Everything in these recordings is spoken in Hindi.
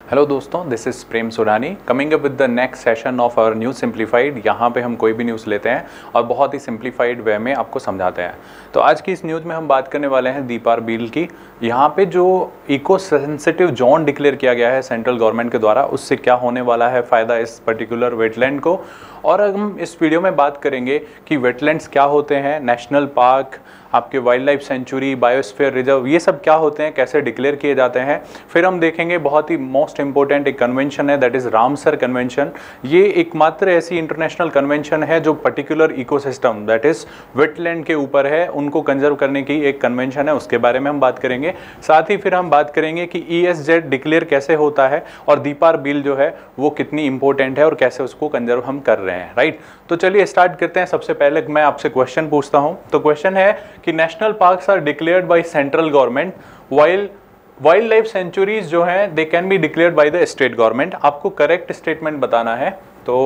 हेलो दोस्तों this is Prem Surani coming up with the next session of our news simplified यहाँ पे हम कोई भी न्यूज़ लेते हैं और बहुत ही सिंप्लीफाइड वे में आपको समझाते हैं। तो आज की इस न्यूज़ में हम बात करने वाले हैं दीपार बिल की। यहाँ पे जो इको सेंसिटिव जोन डिक्लेयर किया गया है सेंट्रल गवर्नमेंट के द्वारा, उससे क्या होने वाला है फ़ायदा इस पर्टिकुलर वेटलैंड को? और हम इस वीडियो में बात करेंगे कि वेटलैंड्स क्या होते हैं नेशनल पार्क आपके wild life sanctuary biosphere reserve ये सब क्या होते हैं, कैसे डिक्लेयर किए जाते हैं? फिर हम देखेंगे बहुत ही मोस्ट इंपॉर्टेंट एक कन्वेंशन है दैट इज़ रामसर कन्वेंशन ये एकमात्र ऐसी इंटरनेशनल कन्वेंशन है जो particular ecosystem that is wetland के ऊपर है, उनको कंजर्व करने की एक कन्वेंशन है, उसके बारे में हम बात करेंगे। साथ ही फिर हम बात करेंगे कि ई e डिक्लेयर कैसे होता है और दीपार बिल जो है, वो कितनी इंपॉर्टेंट है और कैसे उसको कंजर्व हम कर रहे हैं राइट तो चलिए स्टार्ट करते हैं। सबसे पहले मैं आपसे क्वेश्चन पूछता हूँ। तो क्वेश्चन है कि national parks are declared by central government while wild life sanctuaries जो हैं they can be declared by the state government आपको करेक्ट स्टेटमेंट बताना है तो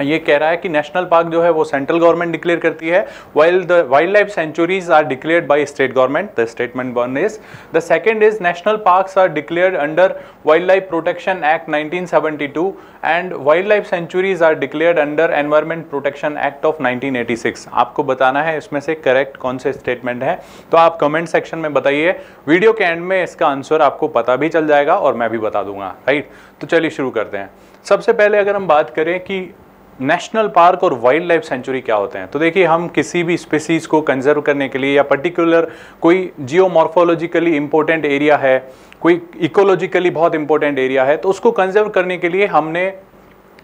ये कह रहा है कि नेशनल पार्क जो है वो सेंट्रल गवर्नमेंट डिक्लेयर करती है while the wild life sanctuaries are declared by state government the statement one is the second is national parks are declared under wild life protection act 1972 and wild life sanctuaries are declared under environment protection act of 1986 आपको बताना है इसमें से करेक्ट कौन से स्टेटमेंट है? तो आप कमेंट सेक्शन में बताइए। वीडियो के एंड में इसका आंसर आपको पता भी चल जाएगा और मैं भी बता दूँगा राइट तो चलिए शुरू करते हैं। सबसे पहले अगर हम बात करें कि नेशनल पार्क और वाइल्ड लाइफ सेंचुरी क्या होते हैं? तो देखिए, हम किसी भी स्पीसीज को कंजर्व करने के लिए या पर्टिकुलर कोई जियोमॉर्फोलॉजिकली इंपॉर्टेंट एरिया है, कोई इकोलॉजिकली बहुत इंपॉर्टेंट एरिया है तो उसको कंजर्व करने के लिए हमने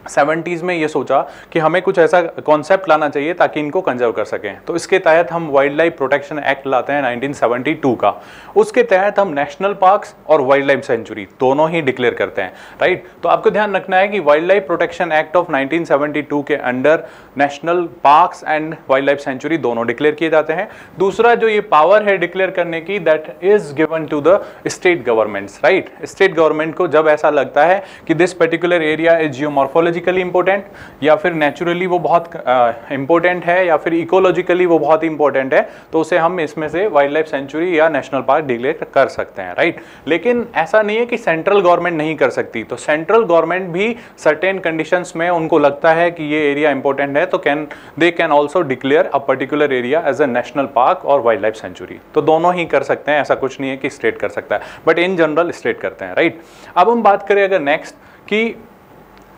सेवेंटीज़ में ये सोचा कि हमें कुछ ऐसा कॉन्सेप्ट लाना चाहिए ताकि इनको कंजर्व कर सकें। तो इसके तहत हम वाइल्ड लाइफ प्रोटेक्शन एक्ट लाते हैं 1972 का। उसके तहत हम नेशनल पार्क्स और वाइल्ड लाइफ सेंचुरी दोनों ही डिक्लेयर करते हैं राइट तो आपको ध्यान रखना है कि wild life protection act of 1972 के under national parks and wild life sanctuary दोनों डिक्लेयर किए जाते हैं। दूसरा जो ये पावर है डिक्लेयर करने की that is given to the state governments right state government को जब ऐसा लगता है कि this particular area is geomorphology biologically important या फिर नेचुरली वो बहुत इंपॉर्टेंट है, या फिर इकोलॉजिकली वो बहुत इंपॉर्टेंट है तो उसे हम इसमें से वाइल्ड लाइफ सेंचुरी या नेशनल पार्क डिक्लेयर कर सकते हैं राइट लेकिन ऐसा नहीं है कि सेंट्रल गवर्नमेंट नहीं कर सकती। तो सेंट्रल गवर्नमेंट भी सर्टेन कंडीशंस में उनको लगता है कि ये एरिया इंपॉर्टेंट है तो can they can also declare a particular area as a national park और वाइल्ड लाइफ सेंचुरी तो दोनों ही कर सकते हैं, ऐसा कुछ नहीं है कि स्टेट कर सकता है बट इन जनरल स्टेट करते हैं राइट अब हम बात करें अगर नेक्स्ट कि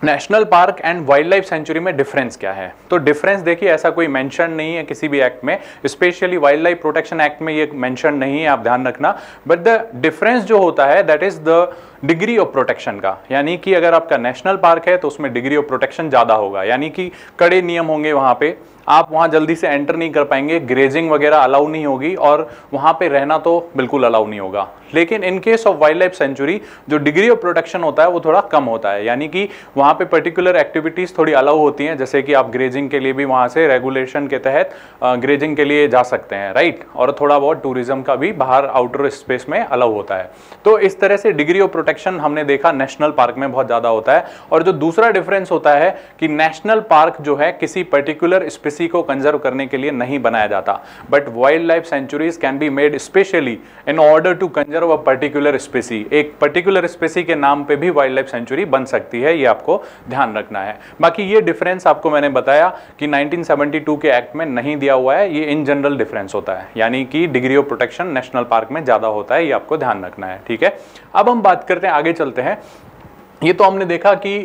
national park and wild life sanctuary में डिफरेंस क्या है? तो डिफरेंस देखिए, ऐसा कोई मेंशन नहीं है किसी भी एक्ट में। Specially wild life protection act में ये मेंशन नहीं है, आप ध्यान रखना। बट द डिफरेंस जो होता है that is the degree of protection का। यानी कि अगर आपका नेशनल पार्क है तो उसमें डिग्री ऑफ़ प्रोटेक्शन ज़्यादा होगा। यानी कि कड़े नियम होंगे वहाँ पे। आप वहाँ जल्दी से एंटर नहीं कर पाएँगे ग्रेजिंग वगैरह अलाउ नहीं होगी और वहाँ पे रहना तो बिल्कुल अलाउ नहीं होगा। लेकिन in case of wildlife sanctuary जो डिग्री ऑफ़ प्रोटेक्शन होता है, वो थोड़ा कम होता है। यानी कि वहाँ पे पर्टिकुलर एक्टिविटीज़ थोड़ी अलाउ होती हैं, जैसे कि आप ग्रेजिंग के लिए भी वहाँ से रेगुलेशन के तहत ग्रेजिंग के लिए जा सकते हैं राइट और थोड़ा बहुत टूरिज़्म का भी बाहर आउटर स्पेस में अलाउ होता है। तो इस तरह से डिग्री ऑफ़ प्रोटेक्शन हमने देखा नेशनल पार्क में बहुत ज़्यादा होता है। और जो दूसरा डिफरेंस होता है कि नेशनल पार्क जो है किसी पर्टिकुलर स्पेसी को कंजर्व करने के लिए नहीं बनाया जाता। But wildlife sanctuaries can be made specially in order to conserve a particular species एक पर्टिकुलर स्पेसी के नाम पे भी वाइल्ड लाइफ सेंचुरी बन सकती है, ये आपको ध्यान रखना है। बाकी ये डिफरेंस आपको मैंने बताया कि 1972 के एक्ट में नहीं दिया हुआ है, ये इन जनरल डिफरेंस होता है। यानी कि degree of protection national park में ज़्यादा होता है, ये आपको ध्यान रखना है, ठीक है? अब हम बात करते हैं, आगे चलते हैं। ये तो हमने देखा कि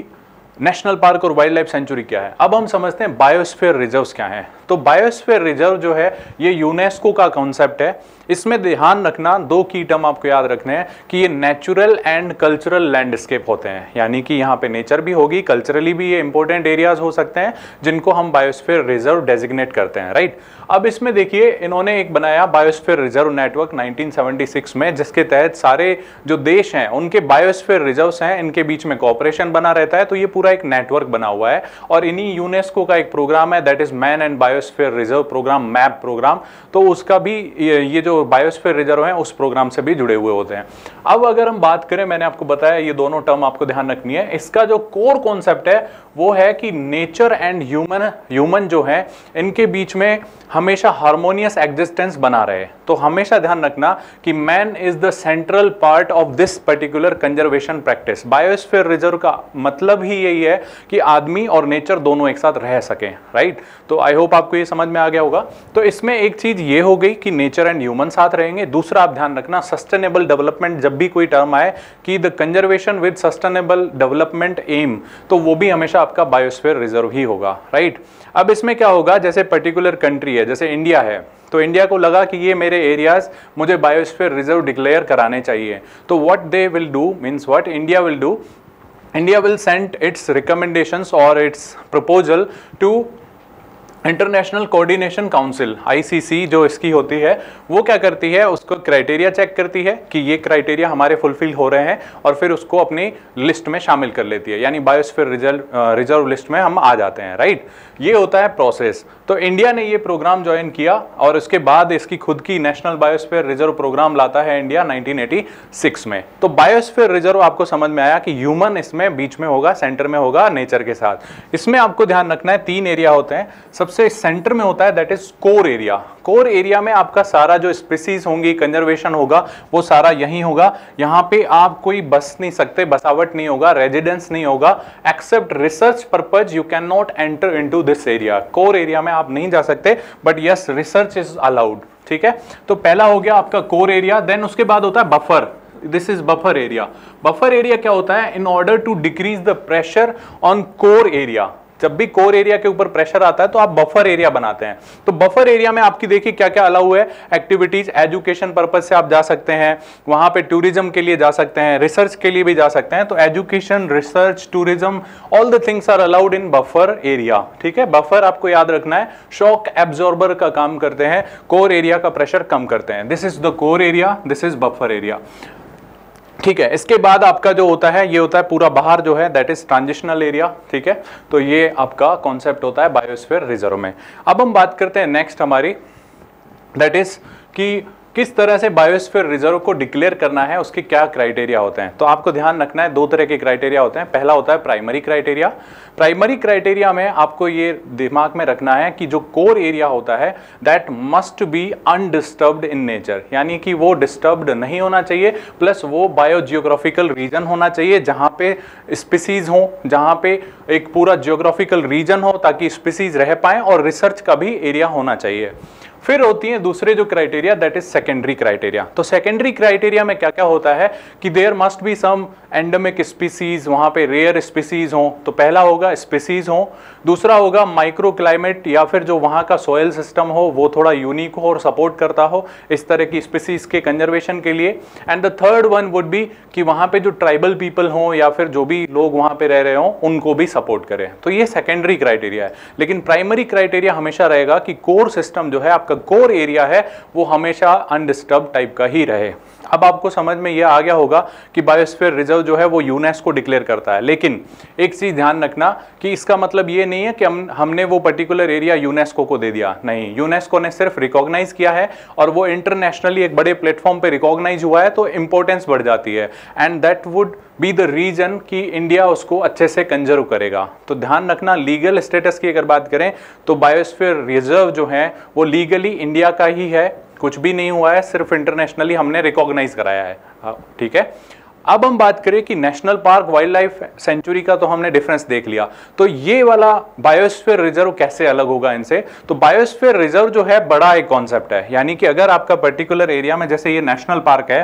नेशनल पार्क और वाइल्ड लाइफ सेंचुरी क्या है? अब हम समझते हैं बायोस्फेयर रिजर्व्स क्या हैं। तो बायोस्फेयर रिज़र्व जो है, ये यूनेस्को का कॉन्सेप्ट है। इसमें ध्यान रखना, दो की टर्म आपको याद रखने हैं कि ये नेचुरल एंड कल्चरल लैंडस्केप होते हैं। यानी कि यहाँ पे नेचर भी होगी कल्चरली भी ये इंपॉर्टेंट एरियाज़ हो सकते हैं, जिनको हम बायोस्फीयर रिज़र्व डेजिग्नेट करते हैं राइट अब इसमें देखिए, इन्होंने एक बनाया बायोस्फीयर रिज़र्व नेटवर्क 1976 में, जिसके तहत सारे जो देश हैं, उनके बायोस्फीयर रिजर्व्स हैं, इनके बीच में कॉपरेशन बना रहता है। तो ये पूरा एक नेटवर्क बना हुआ है। और इन्हीं यूनेस्को का एक प्रोग्राम है that is man and biosphere reserve programme MAB programme तो उसका भी ये जो बायोस्फीयर रिज़र्व है, उस प्रोग्राम से भी जुड़े हुए होते हैं। अब अगर हम बात करें, मैंने आपको बताया, ये दोनों टर्म आपको ध्यान रखनी है। इसका जो कोर कॉन्सेप्ट है, वो है कि नेचर एंड ह्यूमन ह्यूमन जो है, इनके बीच में हमेशा हारमोनियस एग्जिस्टेंस बना रहे। तो हमेशा ध्यान रखना कि man is the central part of this particular conservation practice biosphere reserve का मतलब ही यही है कि आदमी और नेचर दोनों एक साथ रह सकें राइट तो आई होप आपको ये समझ में आ गया होगा। तो इसमें एक चीज़ ये हो गई कि नेचर एंड ह्यूमन साथ रहेंगे। दूसरा आप ध्यान रखना सस्टेनेबल डेवलपमेंट जब भी कोई टर्म आए, कि the conservation with sustainable development aim तो वो भी हमेशा आपका बायोस्फीयर रिज़र्व ही होगा राइट अब इसमें क्या होगा, जैसे पर्टिकुलर कंट्री है, जैसे इंडिया है तो इंडिया को लगा कि ये मेरे एरियाज़ मुझे बायोस्फीयर रिज़र्व डिक्लेयर कराने चाहिए। तो what they will do means what India will do India will send its recommendations और its proposal to International Coordination Council ICC जो इसकी होती है, वो क्या करती है, उसको क्राइटेरिया चेक करती है कि ये क्राइटेरिया हमारे फुलफिल हो रहे हैं और फिर उसको अपनी लिस्ट में शामिल कर लेती है। यानी बायोस्फीयर रिज़र्व रिज़र्व लिस्ट में हम आ जाते हैं राइट ये होता है प्रोसेस तो इंडिया ने ये प्रोग्राम ज्वाइन किया और उसके बाद इसकी खुद की नेशनल बायोस्फीयर रिज़र्व प्रोग्राम लाता है इंडिया 1986 में। तो बायोस्फीयर रिज़र्व आपको समझ में आया कि ह्यूमन इसमें बीच में होगा सेंटर में होगा नेचर के साथ। इसमें आपको ध्यान रखना है, तीन एरिया होते हैं। सबसे सेंटर में होता है that is core area core area में आपका सारा जो स्पीसीज होंगी कंजर्वेशन होगा, वो सारा यही होगा। यहाँ पे आप कोई बस नहीं सकते, बसावट नहीं होगा रेजिडेंस नहीं होगा। Except research purpose you can not enter into this area core area में आप नहीं जा सकते but yes research is allowed ठीक है? तो पहला हो गया आपका कोर एरिया देन उसके बाद होता है buffer this is buffer area buffer area क्या होता है? In order to decrease the pressure on core area जब भी कोर एरिया के ऊपर प्रेशर आता है तो आप बफर एरिया बनाते हैं। तो बफर एरिया में आपकी देखिए क्या क्या अलाउ है? एक्टिविटीज़ एजुकेशन पर्पज से आप जा सकते हैं, वहाँ पे टूरिज़्म के लिए जा सकते हैं रिसर्च के लिए भी जा सकते हैं। तो education research tourism all the things are allowed in buffer area ठीक है? बफर आपको याद रखना है शॉक एब्जॉर्बर का काम करते हैं कोर एरिया का प्रेशर कम करते हैं। This is the core area this is buffer area ठीक है, इसके बाद आपका जो होता है, ये होता है पूरा बाहर जो है दैट इज़ ट्रांजिशनल एरिया ठीक है? तो ये आपका कॉन्सेप्ट होता है बायोस्फीयर रिज़र्व में। अब हम बात करते हैं नेक्स्ट हमारी दैट इज़ कि किस तरह से बायोस्फीयर रिज़र्व को डिक्लेयर करना है, उसके क्या क्राइटेरिया होते हैं? तो आपको ध्यान रखना है, दो तरह के क्राइटेरिया होते हैं। पहला होता है प्राइमरी क्राइटेरिया प्राइमरी क्राइटेरिया में आपको ये दिमाग में रखना है कि जो कोर एरिया होता है that must be undisturbed in nature यानी कि वो डिस्टर्ब्ड नहीं होना चाहिए प्लस वो बायोजियोग्राफिकल रीजन होना चाहिए, जहाँ पे स्पीसीज हो, जहाँ पे एक पूरा जियोग्राफिकल रीजन हो, ताकि स्पीसीज रह पाए और रिसर्च का भी एरिया होना चाहिए। फिर होती है दूसरे जो criteria that is secondary criteria तो सेकेंडरी क्राइटेरिया में क्या क्या होता है कि there must be some endemic species वहाँ पे रेयर स्पीसीज हो। तो पहला होगा स्पीसीज हो। दूसरा होगा माइक्रो क्लाइमेट या फिर जो वहाँ का सॉयल सिस्टम हो, वो थोड़ा यूनिक हो और सपोर्ट करता हो इस तरह की स्पीसीज के कंजर्वेशन के लिए। And the third one would be कि वहाँ पे जो ट्राइबल पीपल हो, या फिर जो भी लोग वहाँ पे रह रहे हो, उनको भी सपोर्ट करें। तो ये सेकेंडरी क्राइटेरिया है। लेकिन प्राइमरी क्राइटेरिया हमेशा रहेगा कि कोर सिस्टम जो है आपका कोर एरिया है, वो हमेशा अनडिस्टर्ब टाइप का ही रहे। अब आपको समझ में यह आ गया होगा कि बायोस्फीयर रिज़र्व जो है, वो यूनेस्को डिक्लेयर करता है। लेकिन एक चीज़ ध्यान रखना कि इसका मतलब ये नहीं है कि हम, हमने वो पर्टिकुलर एरिया यूनेस्को को दे दिया। नहीं यूनेस्को ने सिर्फ़ रिकॉग्नाइज किया है और वो इंटरनेशनली एक बड़े प्लेटफॉर्म पे रिकॉग्नाइज हुआ है तो इंपॉर्टेंस बढ़ जाती है। And that would be the reason कि इंडिया उसको अच्छे से कंजर्व करेगा। तो ध्यान रखना लीगल स्टेटस की अगर बात करें तो बायोस्फीयर रिज़र्व जो है वो लीगली इंडिया का ही है। कुछ भी नहीं हुआ है सिर्फ़ इंटरनेशनली हमने रिकॉग्नाइज कराया है। हाँ, ठीक है? अब हम बात करें कि national park wild life sanctuary का तो हमने डिफरेंस देख लिया। तो ये वाला बायोस्फीयर रिज़र्व कैसे अलग होगा इनसे? तो बायोस्फीयर रिज़र्व जो है बड़ा एक कॉन्सेप्ट है। यानी कि अगर आपका पर्टिकुलर एरिया में जैसे ये नेशनल पार्क है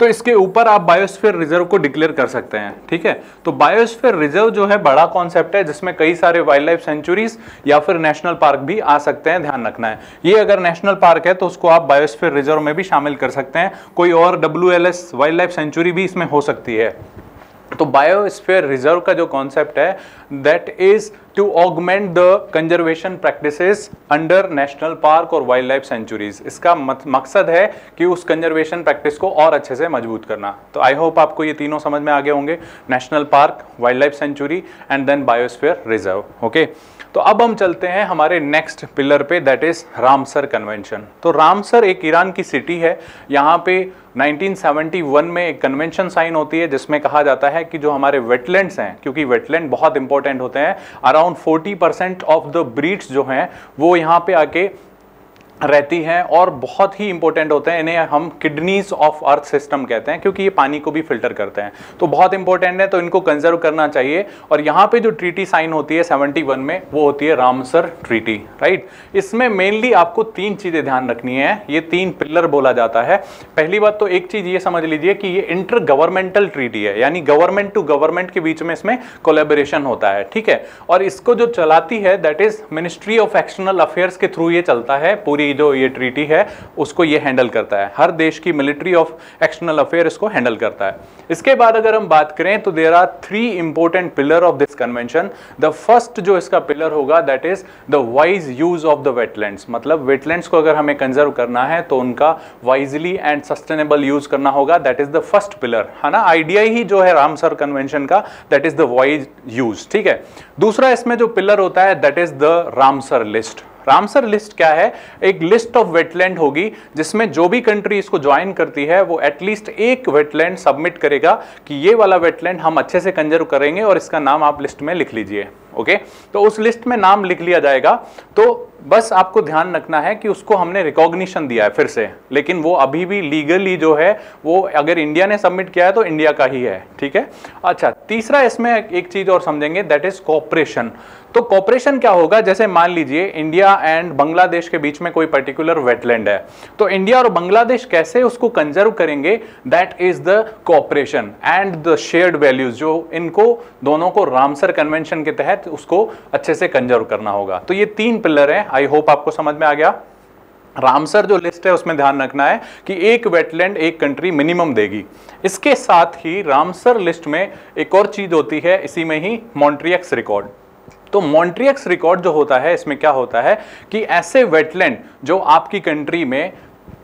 तो इसके ऊपर आप बायोस्फीयर रिज़र्व को डिक्लेयर कर सकते हैं, ठीक है? तो बायोस्फीयर रिज़र्व जो है बड़ा कॉन्सेप्ट है, जिसमें कई सारे वाइल्ड लाइफ सेंचुरीज या फिर नेशनल पार्क भी आ सकते हैं, ध्यान रखना है। ये अगर नेशनल पार्क है तो उसको आप बायोस्फीयर रिज़र्व में भी शामिल कर सकते हैं। कोई और डब्ल्यूएलएस वाइल्ड लाइफ सेंचुरी भी इसमें हो सकती है। तो बायोस्फीयर रिज़र्व का जो कॉन्सेप्ट है that is to augment the conservation practices under national park और वाइल्ड लाइफ सेंचुरीज इसका मकसद है कि उस कंजर्वेशन प्रैक्टिस को और अच्छे से मज़बूत करना। तो आई होप आपको ये तीनों समझ में आगे होंगे। National park wildlife sanctuary and then biosphere reserve okay तो अब हम चलते हैं हमारे नेक्स्ट पिलर पे दैट इज़ रामसर कन्वेंशन तो रामसर एक ईरान की सिटी है। यहाँ पे 1971 में एक कन्वेंशन साइन होती है, जिसमें कहा जाता है कि जो हमारे वेटलैंड्स हैं, क्योंकि वेटलैंड बहुत इंपॉर्टेंट होते हैं। Around 40 percent of the birds जो हैं वो यहाँ पे आके रहती हैं और बहुत ही इंपॉर्टेंट होते हैं। इन्हें हम किडनीज ऑफ़ अर्थ सिस्टम कहते हैं, क्योंकि ये पानी को भी फ़िल्टर करते हैं। तो बहुत इंपॉर्टेंट है तो इनको कंजर्व करना चाहिए। और यहाँ पे जो ट्रीटी साइन होती है 71 में, वो होती है रामसर ट्रीटी राइट इसमें मेनली आपको तीन चीज़ें ध्यान रखनी है। ये तीन पिलर बोला जाता है। पहली बात तो एक चीज़ ये समझ लीजिए कि ये इंटर गवर्नमेंटल ट्रीटी है, यानी गवर्नमेंट टू गवर्नमेंट के बीच में इसमें कोलेबोरेशन होता है, ठीक है? और इसको जो चलाती है that is Ministry of External Affairs के थ्रू ये चलता है पूरी की जो ये ट्रीटी है, उसको ये हैंडल करता है। हर देश की मिलिट्री ऑफ़ एक्सटर्नल अफेयर इसको हैंडल करता है। इसके बाद अगर हम बात करें तो there are three important pillar of this convention the first जो इसका पिलर होगा that is the wise use of the wetlands मतलब वेटलैंड्स को अगर हमें कंजर्व करना है तो उनका वाइजली एंड सस्टेनेबल यूज़ करना होगा। That is the first pillar है ना आइडिया ही जो है रामसर कन्वेंशन का that is the wise use ठीक है? दूसरा इसमें जो पिलर होता है that is the Ramsar list Ramsar list क्या है? एक लिस्ट ऑफ़ वेटलैंड होगी, जिसमें जो भी कंट्री इसको ज्वाइन करती है, वो एटलीस्ट एक वेटलैंड सबमिट करेगा कि ये वाला वेटलैंड हम अच्छे से कंजर्व करेंगे और इसका नाम आप लिस्ट में लिख लीजिए। ओके? तो उस लिस्ट में नाम लिख लिया जाएगा। तो बस आपको ध्यान रखना है कि उसको हमने रिकॉग्निशन दिया है फिर से। लेकिन वो अभी भी लीगली जो है, वो अगर इंडिया ने सबमिट किया है तो इंडिया का ही है, ठीक है? अच्छा तीसरा इसमें एक चीज़ और समझेंगे दैट इज़ कॉपरेशन तो कॉपरेशन क्या होगा? जैसे मान लीजिए इंडिया एंड बांग्लादेश के बीच में कोई पर्टिकुलर वेटलैंड है। तो इंडिया और बांग्लादेश कैसे उसको कंजर्व करेंगे? That is the cooperation and the shared values जो इनको, दोनों को रामसर कन्वेंशन के तहत उसको अच्छे से कंजर्व करना होगा। तो ये तीन पिलर है। आई होप आपको समझ में आ गया। रामसर जो लिस्ट है, उसमें ध्यान रखना है कि एक वेटलैंड एक कंट्री मिनिमम देगी। इसके साथ ही रामसर लिस्ट में एक और चीज़ होती है, इसी में ही मॉन्ट्रियक्स रिकॉर्ड तो मॉन्ट्रियक्स रिकॉर्ड जो होता है, इसमें क्या होता है कि ऐसे वेटलैंड जो आपकी कंट्री में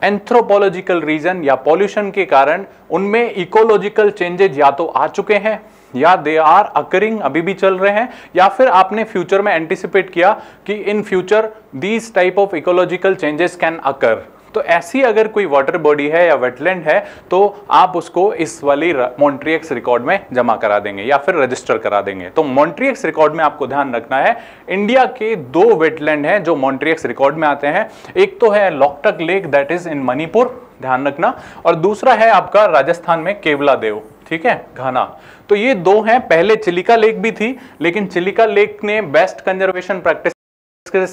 एंथ्रोपोलॉजिकल रीजन या पॉल्यूशन के कारण उनमें इकोलॉजिकल चेंजेस या तो आ चुके हैं या दे आर अकरिंग अभी भी चल रहे हैं, या फिर आपने फ्यूचर में एंटिसिपेट किया कि in future these type of ecological changes can occur तो ऐसी अगर कोई वाटर बॉडी है या वेटलैंड है तो आप उसको इस वाली मॉन्ट्रियक्स रिकॉर्ड में जमा करा देंगे, या फिर रजिस्टर करा देंगे। तो मॉन्ट्रियक्स रिकॉर्ड में आपको ध्यान रखना है इंडिया के दो वेटलैंड हैं जो मॉन्ट्रियक्स रिकॉर्ड में आते हैं। एक तो है Loktak lake that is in Manipur ध्यान रखना। और दूसरा है आपका राजस्थान में केवला देव ठीक है? घाना। तो ये दो हैं, पहले चिलिका लेक भी थी, लेकिन चिलिका लेक ने बेस्ट कंजर्वेशन प्रैक्टिस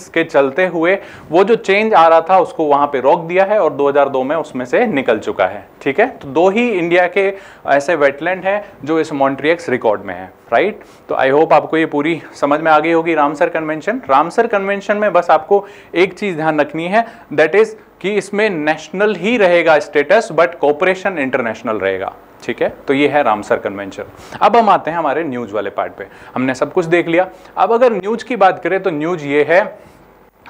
के चलते हुए वो जो चेंज आ रहा था, उसको वहाँ पे रोक दिया है और 2002 में उसमें से निकल चुका है, ठीक है? तो दो ही इंडिया के ऐसे वेटलैंड हैं, जो इस मॉन्ट्रियक्स रिकॉर्ड में है राइट तो आई होप आपको ये पूरी समझ में आ गई होगी रामसर कन्वेंशन रामसर कन्वेंशन में बस आपको एक चीज़ ध्यान रखनी है दैट इज़ कि इसमें नेशनल ही रहेगा स्टेटस बट कॉपरेशन इंटरनेशनल रहेगा। ठीक है? तो ये है रामसर कन्वेंशन अब हम आते हैं हमारे न्यूज़ वाले पार्ट पे. हमने सब कुछ देख लिया. अब अगर न्यूज़ की बात करें तो न्यूज़ ये है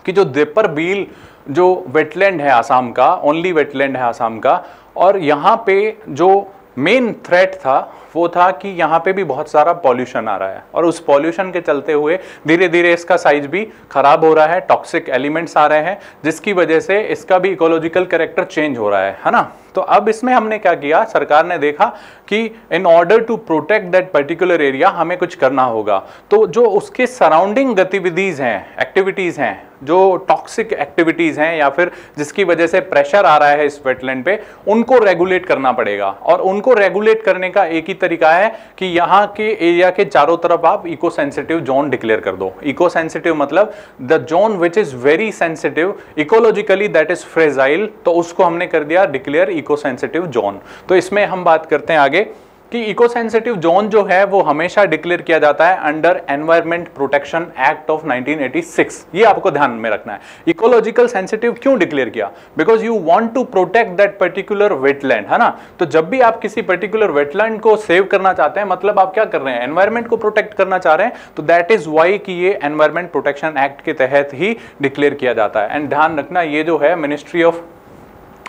कि जो देपर बील, जो वेटलैंड है आसाम का ओनली वेटलैंड है आसाम का, और यहाँ पे जो मेन थ्रेट था वो था कि यहाँ पे भी बहुत सारा पॉल्यूशन आ रहा है। और उस पॉल्यूशन के चलते हुए धीरे धीरे इसका साइज़ भी खराब हो रहा है टॉक्सिक एलिमेंट्स आ रहे हैं, जिसकी वजह से इसका भी इकोलॉजिकल करेक्टर चेंज हो रहा है है ना? तो अब इसमें हमने क्या किया? सरकार ने देखा कि in order to protect that particular area हमें कुछ करना होगा। तो जो उसके सराउंडिंग गतिविधिज हैं एक्टिविटीज़ हैं, जो टॉक्सिक एक्टिविटीज़ हैं या फिर जिसकी वजह से प्रेशर आ रहा है इस वेटलैंड पे, उनको रेगुलेट करना पड़ेगा। और उनको रेगुलेट करने का एक ही तरीका है कि यहाँ के एरिया के चारों तरफ़ आप इको सेंसिटिव जोन डिक्लेयर कर दो। इको सेंसिटिव मतलब the zone which is very sensitive ecologically that is fragile तो उसको हमने कर दिया डिक्लेयर इको सेंसिटिव जोन तो इसमें हम बात करते हैं आगे। कि इको सेंसिटिव जोन जो है, वो हमेशा डिक्लेयर किया जाता है under environment protection act of 1986 ये आपको ध्यान में रखना है। इकोलॉजिकल सेंसिटिव क्यों डिक्लेयर किया? Because you want to protect that particular wetland है ना? तो जब भी आप किसी पर्टिकुलर वेटलैंड को सेव करना चाहते हैं मतलब आप क्या कर रहे हैं? एनवायरमेंट को प्रोटेक्ट करना चाह रहे हैं तो दैट इज़ वाई कि ये एनवायरमेंट प्रोटेक्शन एक्ट के तहत ही डिक्लेयर किया जाता है। एंड ध्यान रखना, ये जो है मिनिस्ट्री ऑफ़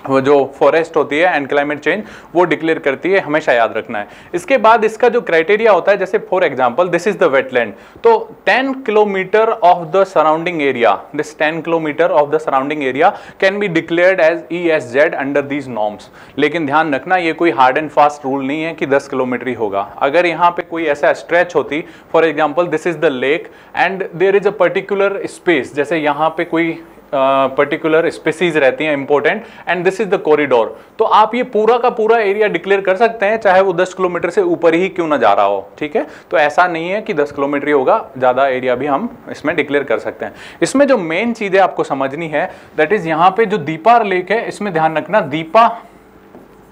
जो फॉरेस्ट होती है एंड क्लाइमेट चेंज वो डिक्लेयर करती है, हमेशा याद रखना है। इसके बाद इसका जो क्राइटेरिया होता है, जैसे for example this is the wetland तो 10 kilometre of the surrounding area this 10 kilometre of the surrounding area can be declared as E S Z under these norms लेकिन ध्यान रखना, ये कोई हार्ड एंड फास्ट रूल नहीं है कि 10 किलोमीटर ही होगा। अगर यहाँ पे कोई ऐसा स्ट्रेच होती for example this is the lake and there is a particular space जैसे यहाँ पे कोई पर्टिकुलर स्पेसीज रहती हैं important and this is the corridor तो आप ये पूरा का पूरा एरिया डिक्लेयर कर सकते हैं, चाहे वो 10 किलोमीटर से ऊपर ही क्यों ना जा रहा हो, ठीक है? तो ऐसा नहीं है कि 10 किलोमीटर ही होगा, ज़्यादा एरिया भी हम इसमें डिक्लेयर कर सकते हैं। इसमें जो मेन चीज़ें आपको समझनी है दैट इज़ यहाँ पे जो दीपार लेक है, इसमें ध्यान रखना, दीपा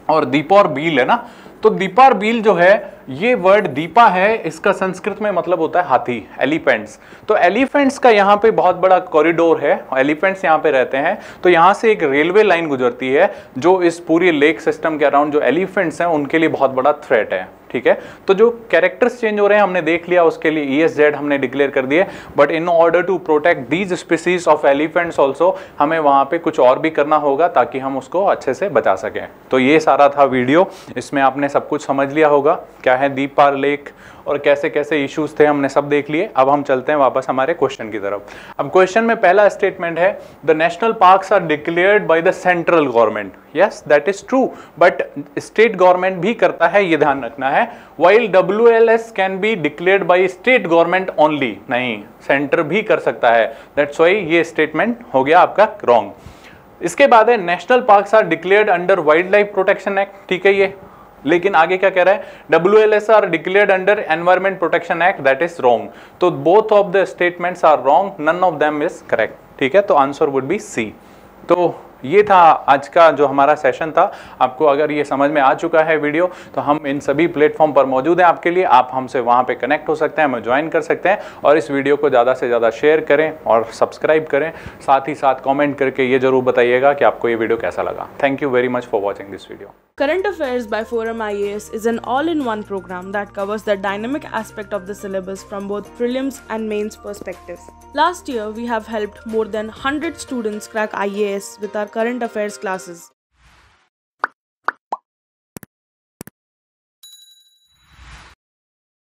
और दीपा और बील है ना? तो दीपार बील जो है ये वर्ड दीपा है, इसका संस्कृत में मतलब होता है हाथी एलिफेंट्स तो एलिफेंट्स का यहाँ पे बहुत बड़ा कॉरिडोर है एलिफेंट्स यहाँ पे रहते हैं. तो यहाँ से एक रेलवे लाइन गुजरती है, जो इस पूरी लेक सिस्टम के अराउंड जो एलिफेंट्स हैं, उनके लिए बहुत बड़ा थ्रेट है, ठीक है? तो जो कैरेक्टर्स चेंज हो रहे हैं, हमने देख लिया, उसके लिए ई एस जेड हमने डिक्लेयर कर दिए. But in order to protect these species of elephants also हमें वहाँ पे कुछ और भी करना होगा, ताकि हम उसको अच्छे से बचा सकें. तो ये सारा था वीडियो, इसमें आपने सब कुछ समझ लिया होगा. क्या है दीपार लेक और कैसे कैसे इश्यूज़ थे, हमने सब देख लिए। अब हम चलते हैं वापस हमारे क्वेश्चन की तरफ़। अब क्वेश्चन में पहला स्टेटमेंट है the national parks are declared by the central government yes that is true but state government भी करता है, ये ध्यान रखना है। While W L S can be declared by state government only नहीं सेंटर भी कर सकता है। दैट्स वाई ये स्टेटमेंट हो गया आपका रॉन्ग इसके बाद है national parks are declared under wildlife protection act ठीक है ये? लेकिन आगे क्या कह रहा है? W L S are declared under environment protection act that is wrong तो both of the statements are wrong none of them is correct ठीक है? तो आंसर वुड बी सी तो ये था आज का जो हमारा सेशन था। आपको अगर ये समझ में आ चुका है वीडियो तो हम इन सभी प्लेटफॉर्म पर मौजूद हैं आपके लिए। आप हमसे वहाँ पे कनेक्ट हो सकते हैं, हमें ज्वाइन कर सकते हैं और इस वीडियो को ज़्यादा से ज़्यादा शेयर करें और सब्सक्राइब करें। साथ ही साथ कॉमेंट करके ये ज़रूर बताइएगा कि आपको ये वीडियो कैसा लगा। Thank you very much for watching this video current affairs by Forum I S is an all in one programme that covers the dynamic aspect of the syllabus from both prelims and mains perspective last year we have help more than hundred students crack I with R current affairs classes.